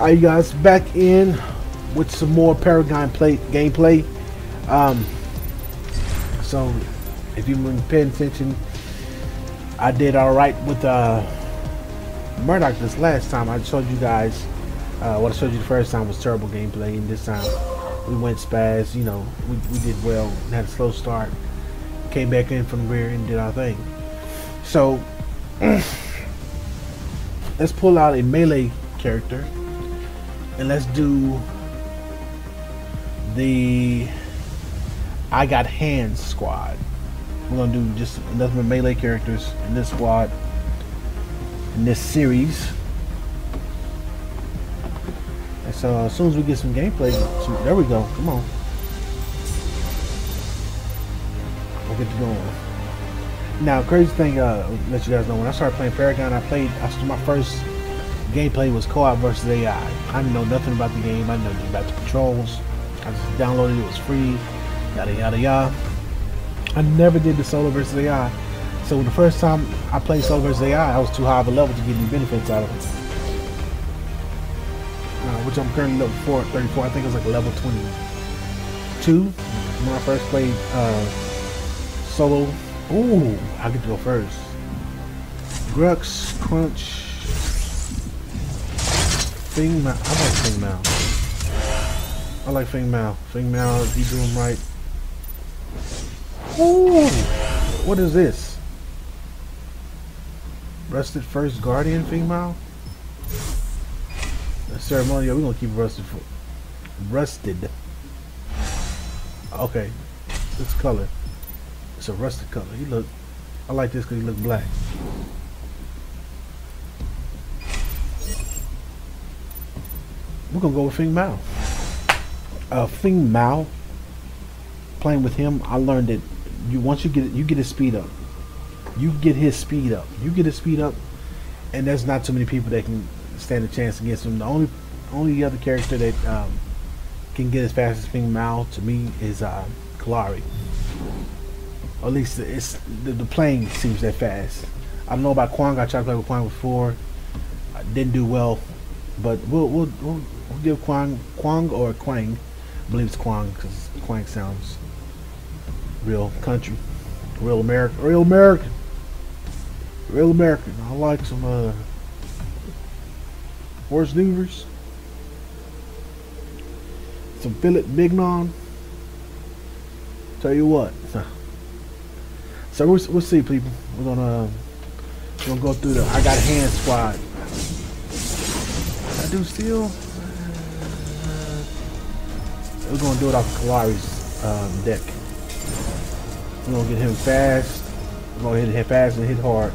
Alright, you guys, back in with some more Paragon play gameplay. Um, so, if you've been paying attention, I did all right with uh, Murdock this last time. I showed you guys uh, what I showed you the first time was terrible gameplay, and this time we went spaz. You know, we, we did well, had a slow start, came back in from the rear and did our thing. So, let's pull out a melee character and let's do the I got hands squad. We're gonna do just nothing but melee characters in this squad in this series. And so as soon as we get some gameplay, so there we go. Come on, we'll get to going. Now, crazy thing, uh, let you guys know when I started playing Paragon, I played. I my first gameplay was co-op versus AI. I didn't know nothing about the game. I didn't know nothing about the controls. I just downloaded it. It was free. Yada yada yada. I never did the solo versus AI. So the first time I played solo versus AI, I was too high of a level to get any benefits out of it. Uh, which I'm currently level 4, 34. I think it was like level 22 when I first played uh, solo. Ooh, I get to go first. Grux, Crunch, Feng Mao. I like Feng Mao. I like Feng Mao. Feng Mao, you do him right. Ooh! What is this? Rusted First Guardian Feng Mao? The ceremonial, we're gonna keep rusted for rusted. Okay. This color. It's a rusted color. He look I like this because he look black. We're gonna go with Feng Mao. Uh, Feng Mao. Playing with him, I learned that you once you get you get his speed up, you get his speed up, you get his speed up, and there's not too many people that can stand a chance against him. The only only other character that um, can get as fast as Feng Mao to me is uh, Kallari. Or at least it's the, the playing seems that fast. I don't know about Kwang. I tried to play with Kwang before. I didn't do well, but we'll we'll, we'll Give Kwang, Kwang or Quang. I believe it's Kwang because Quang sounds real country, real American, real American, real American. I like some uh, horse Doovers, some Philip Mignon. Tell you what. So we'll, we'll see, people. We're gonna we're gonna go through the I got a hand squad. I do still. We're gonna do it off of Kallari's um, deck. We're gonna get him fast. We're gonna hit him fast and hit hard.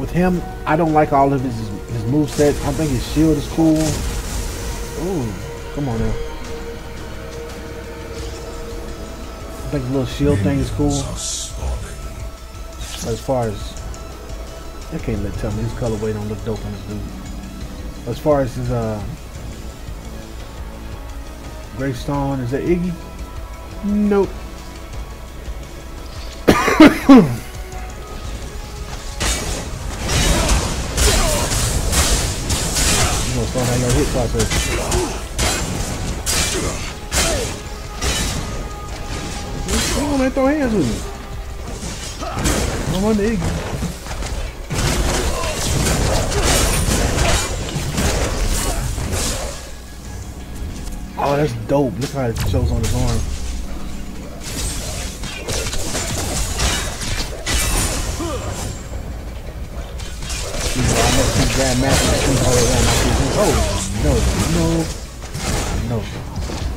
With him, I don't like all of his his move sets. I think his shield is cool. Ooh, come on now. I think the little shield thing is cool. As far as I can't let tell me his colorway don't look dope on this dude. As far as his uh, Gravestone, is that Iggy? Nope. you gonna slow down your hit process. Come on, man, throw hands with me. I'm on the Iggy. Oh, that's dope. Look how it shows on his arm. Oh, no, no, no.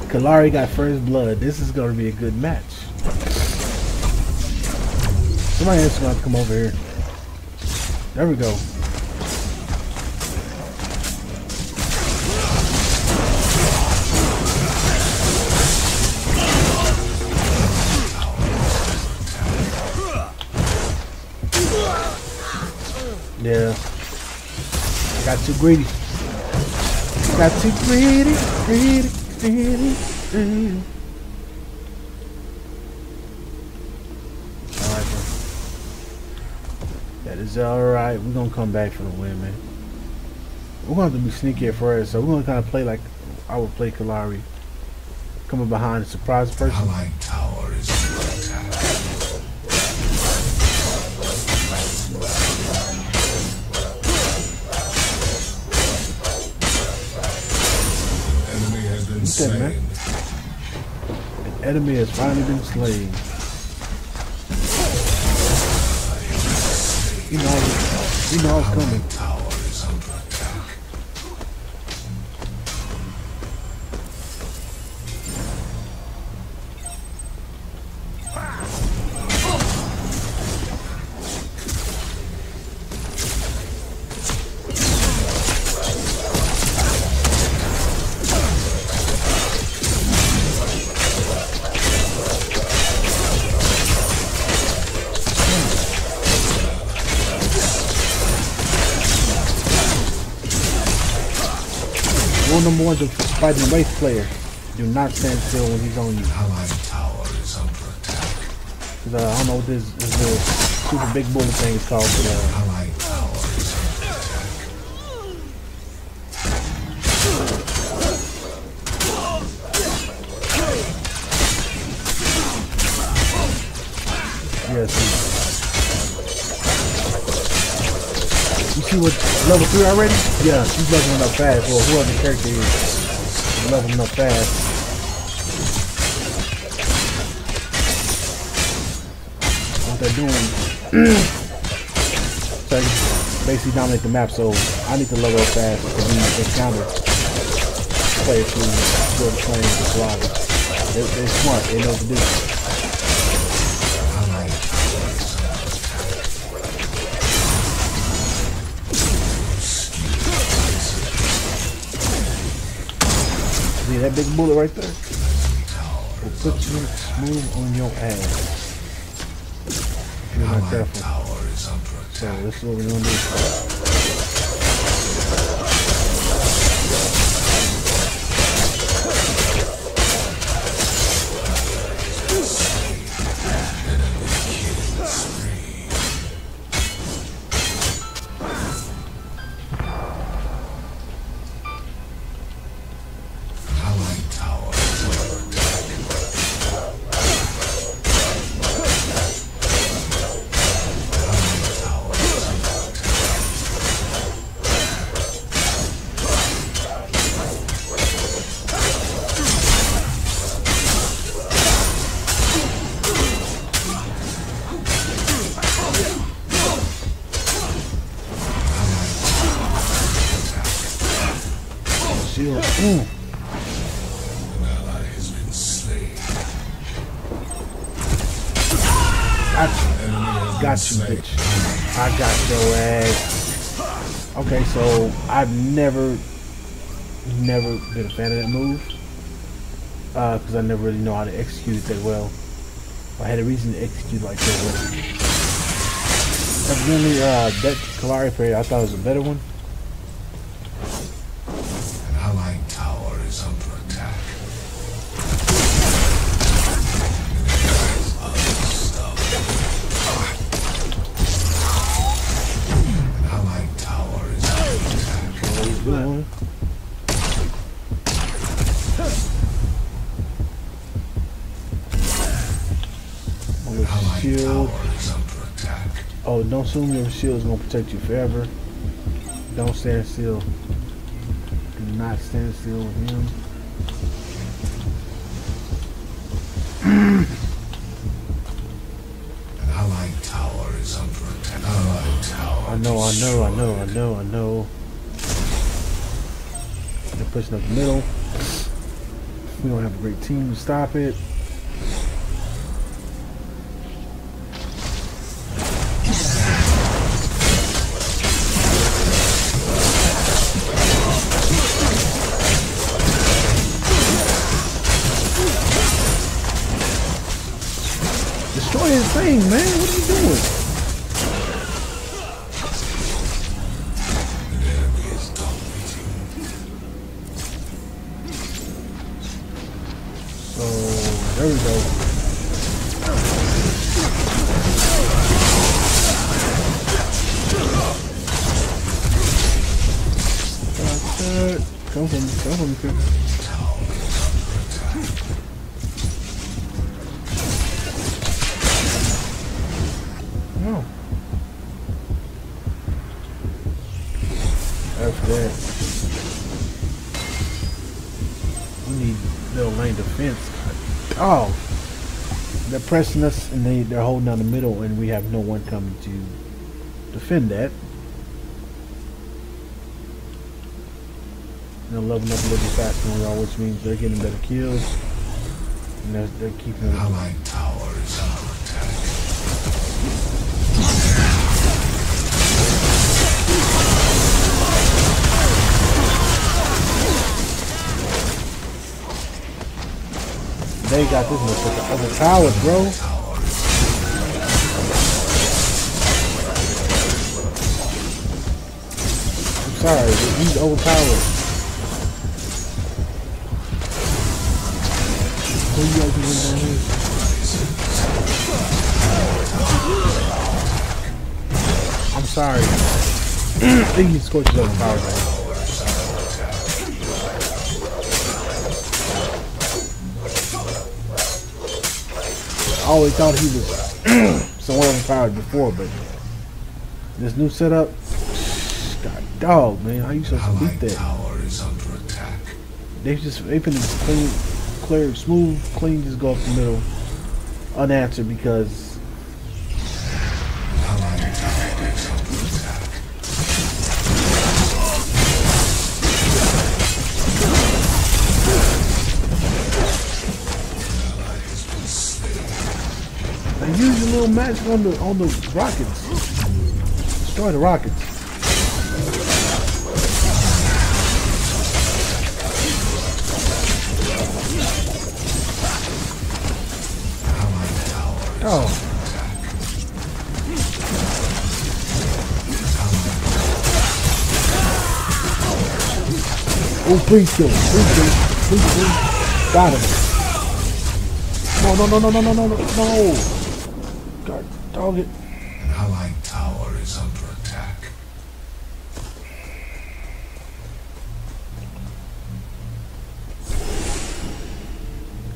Kallari got first blood. This is going to be a good match. Somebody else is going to come over here. There we go. Yeah. I got too greedy. Got too greedy, greedy, greedy, greedy. Alright, bro. That is alright. We're gonna come back for the win, man. We're gonna have to be sneaky at first, so we're gonna kinda play like I would play Kallari. Coming behind a surprise person. Allied tower is Okay, man. An enemy has finally been slain. You know, you know it's coming. One to fighting a race player. Do not stand still when he's on you. Allied tower is under attack. uh, I don't know what this is the super big bullet thing is called, but uh, Allied level three already? Yeah, she's leveling up fast. Well, whoever the character is, leveling up fast. What they're doing, so basically dominate the map. So I need to level up fast because we encounter players who build planes with lava. They're, they're smart. They know what to do. See that big bullet right there? Will put you smooth on your ass. If you're not careful. tower is under So this is what we're gonna do. Ooh. An ally has been slain. Got you. Got you, bitch. I got your ass. Okay, so I've never, never been a fan of that move. Uh, because I never really know how to execute it that well. I had a reason to execute like that. Evidently, uh, that Kallari player, I thought was a better one. Don't assume your shield is gonna protect you forever. Don't stand still. Do not stand still with him. An allied tower is under attack. Allied tower. I know, I know, I know, I know, I know. They're pushing up the middle. We don't have a great team to stop it. Thing, man. What are you doing? We need little lane defense. Oh, they're pressing us and they they're holding down the middle, and we have no one coming to defend that. They're leveling up a little bit faster than we are, which means they're getting better kills. And they're, they're keeping. Allied tower is under attack. They got this motherfucker overpowered, bro. I'm sorry, but he's overpowered. Who you guys doing down here? I'm sorry. I think he scorches overpowered, man. I always thought he was somewhat overpowered before, but this new setup, God dog, man, how you supposed to beat that? tower is under attack. They just they just clean, clear, smooth, clean, just go up the middle, unanswered because And use your little magic on the on the rockets. Destroy the rockets. Oh. Oh, please kill him. Please kill him. Please, please. Got him. No, no, no, no, no, no, no, no dog it. An allied tower is under attack.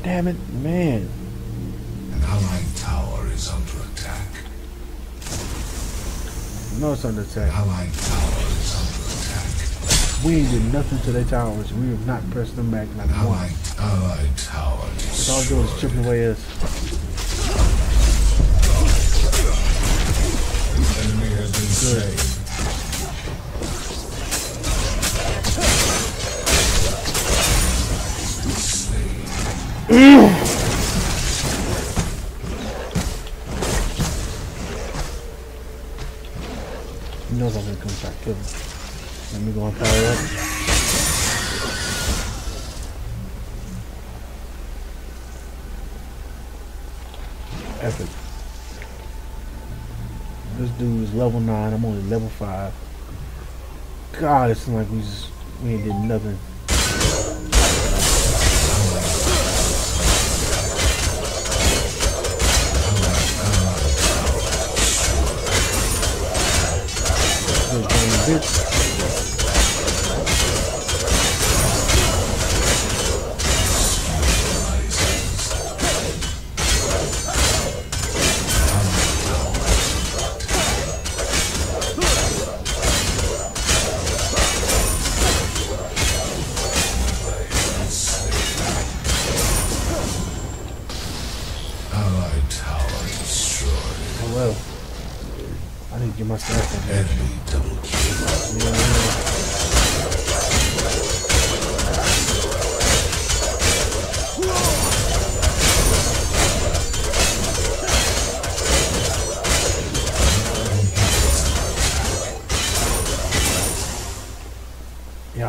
Damn it, man. An allied tower is under attack. No, it's under attack. Allied tower is under attack. We ain't did nothing to their towers. We have not pressed them back not one. Allied, allied tower It's all doing is destroyed. chipping away us. Slain. He knows I'm gonna come back him. Let me go and power up. Epic. Dude is level 9, I'm only level 5. God, it's like we just, we ain't did nothing. Good game, bitch.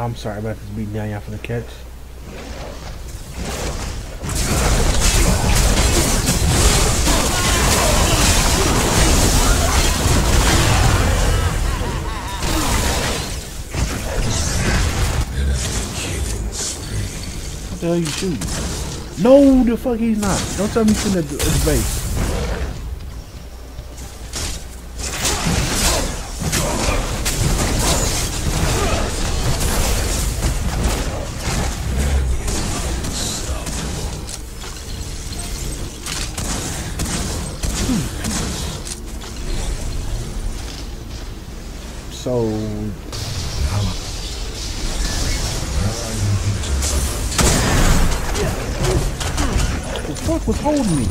I'm sorry about this beating down y'all for the catch. What the hell you shooting? No, the fuck he's not. Don't tell me he's at the, the base. So. The fuck was holding me?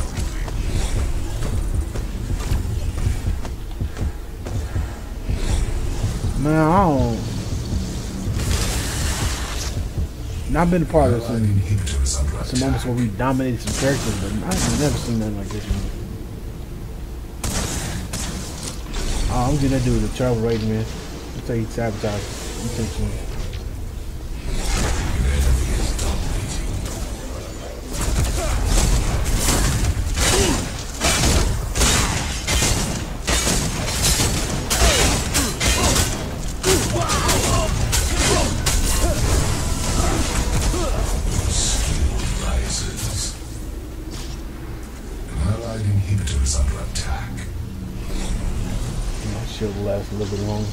Man, I don't. I've been a part of some, some moments where we dominated some characters, but I've never seen nothing like this. before. I'm getting that dude the travel rating, man. Tell you, he sabotaged. Last a little bit longer.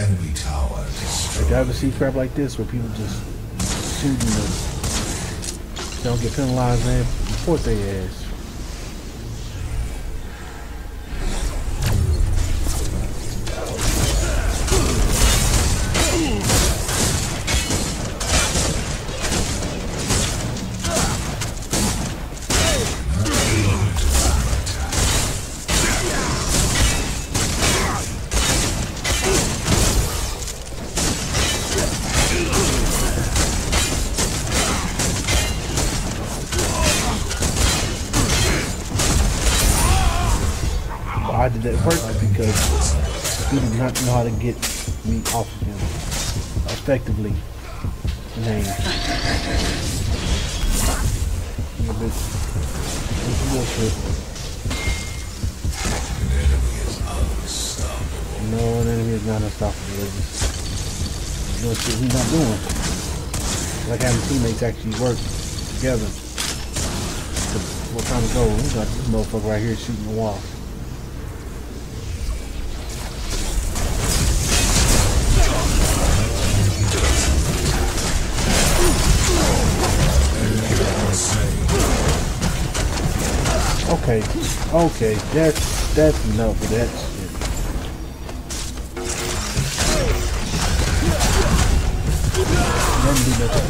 Enemy tower Like, destroyed. I ever see crap like this where people just shooting them, don't get penalized, man. Report their ass. That work? Because he did not know how to get me off of him effectively. Name. Bullshit. No, an enemy is not unstoppable. It's just doing shit he's not doing. Like having teammates actually work together. What time to go? We got this motherfucker right here shooting the wall. Okay, okay, that's that's enough of that shit. Doesn't do nothing.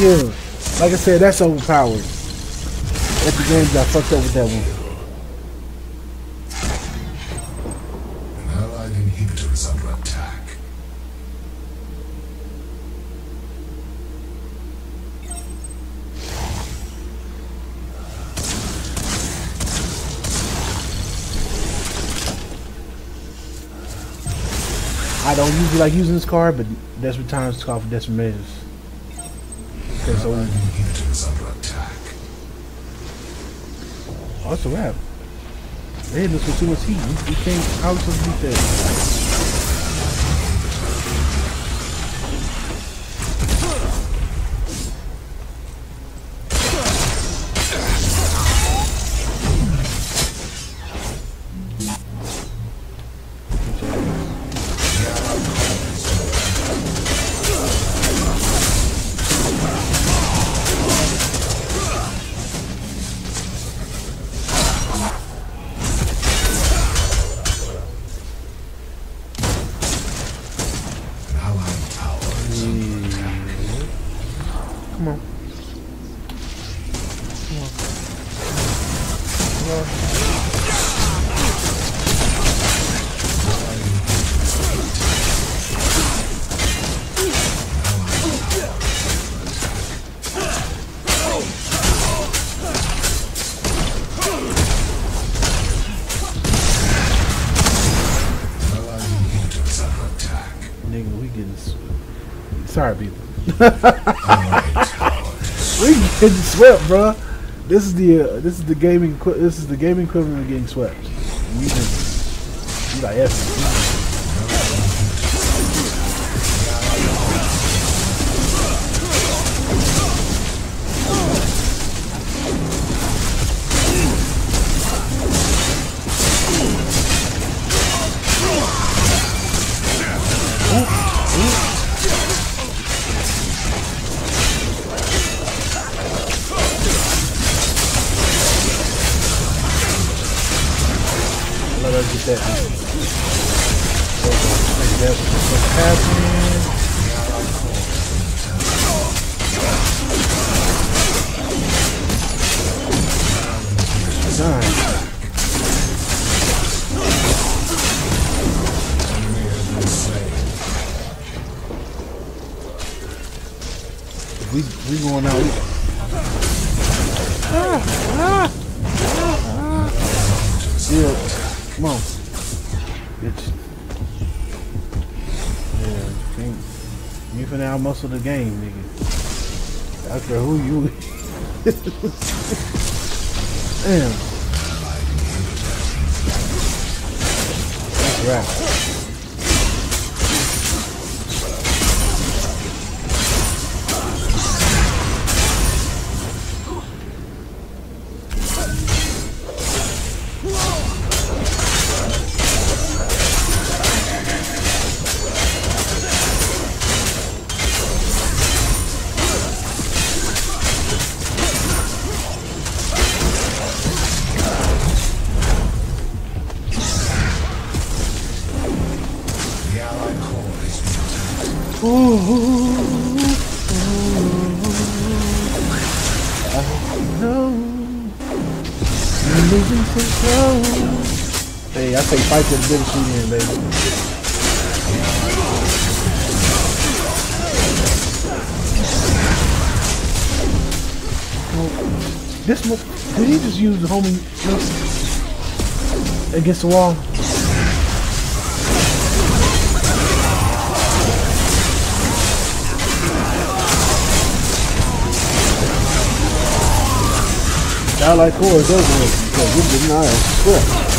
Fucking. Like I said, that's overpowered. At the games, I fucked up with that one. Don't usually like using this card, but desperate times call for desperate measures. Okay, so attack. oh, that's a wrap. They hitting us with too much heat. We, can't. To beat that? Sorry, people. Allied tower destroyed. We getting swept, bruh. This is the uh, this is the gaming this is the gaming equivalent of getting swept. We just we like F. How finna out muscle the game, nigga. I who you. Damn. That's right. Hey, I say fight to the bitter shoot baby. Oh, This did he just use the homing against the wall? I like core is over with. So we did not swear.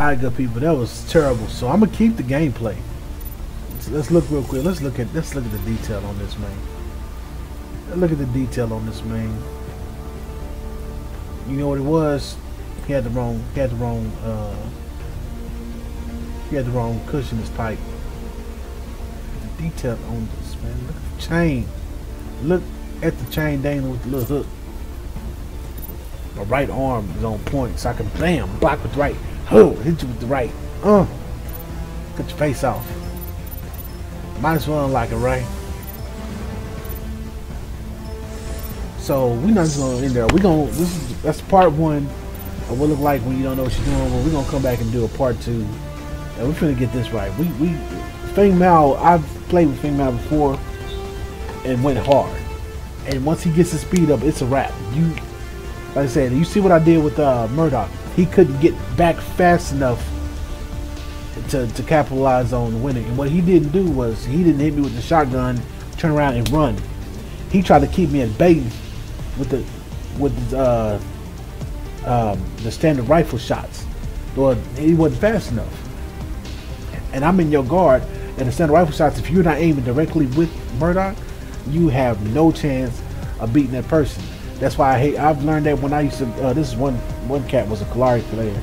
Alright, good people, that was terrible. So I'm gonna keep the gameplay. So let's look real quick. Let's look at let's look at the detail on this man. Look at the detail on this man. You know what it was? He had the wrong he had the wrong uh he had the wrong cushion his pipe. The detail on this man. Look at the chain. Look at the chain dangling with the little hook. My right arm is on point, so I can bam block with right. Oh, hit you with the right. Uh, cut your face off. Might as well unlock it, right? So we're not just gonna end there. We're gonna this is that's part one of what it look like when you don't know what you're doing. But we're gonna come back and do a part two, and we're gonna get this right. We we Feng Mao. I've played with Feng Mao before, and went hard. And once he gets his speed up, it's a wrap. You like I said, you see what I did with uh, Murdock. He couldn't get back fast enough to, to capitalize on winning. And what he didn't do was he didn't hit me with the shotgun, turn around and run. He tried to keep me at bay with the with the, uh, um, the standard rifle shots. Well, he wasn't fast enough. And I'm in your guard, and the standard rifle shots. If you're not aiming directly with Murdock, you have no chance of beating that person. That's why I hate. I've learned that when I used to. Uh, this is one one cat was a Kallari player,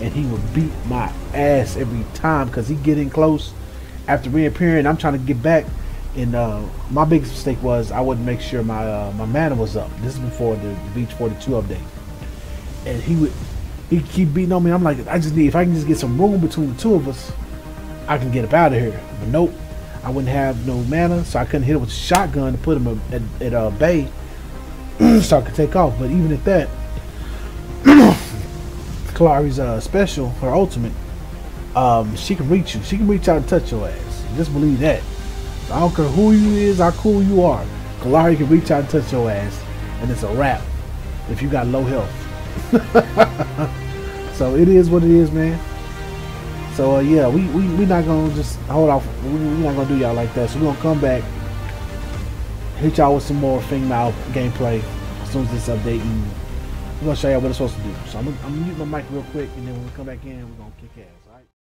and he would beat my ass every time because he get in close after reappearing. I'm trying to get back, and uh, my biggest mistake was I wouldn't make sure my uh, my mana was up. This is before the, Beach 42 update, and he would he keep beating on me. I'm like, I just need if I can just get some room between the two of us, I can get up out of here. But nope, I wouldn't have no mana, so I couldn't hit him with a shotgun to put him at, at uh, bay so I could take off. But even at that, Kallari's uh, special, her ultimate, um, she can reach you. She can reach out and touch your ass. Just believe that. I don't care who you is, how cool you are. Kallari can reach out and touch your ass, and it's a wrap if you got low health. so it is what it is, man. So uh, yeah, we we we not gonna just hold off. We, we not gonna do y'all like that. So we gonna come back, hit y'all with some more Feng Mao gameplay as soon as this update, and we're gonna show y'all what it's supposed to do. So I'm gonna, I'm gonna mute my mic real quick, and then when we come back in, we're gonna kick ass.